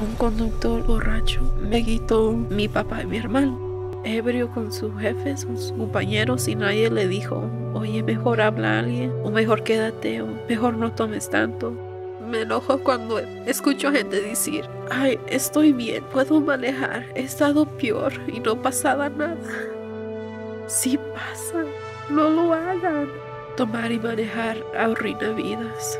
Un conductor borracho me quitó mi papá y mi hermano. Ebrio con sus jefes, con sus compañeros y nadie le dijo, oye, mejor habla a alguien, o mejor quédate, o mejor no tomes tanto. Me enojo cuando escucho gente decir, ay, estoy bien, puedo manejar, he estado peor y no pasaba nada. Sí pasa, no lo hagan. Tomar y manejar arruina vidas.